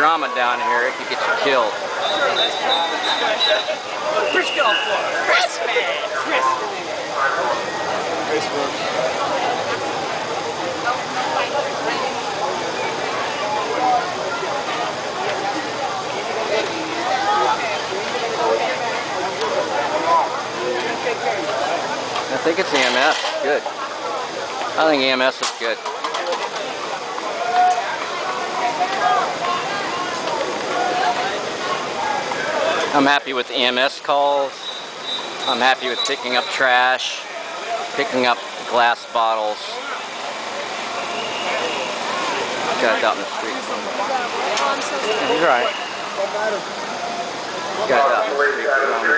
drama down here, it could get you killed. Frisco for Christmas! Facebook. I think it's EMS. Good. I think EMS is good. I'm happy with EMS calls. I'm happy with picking up trash, picking up glass bottles. Guys out in the street. He's right. Guys out in the street.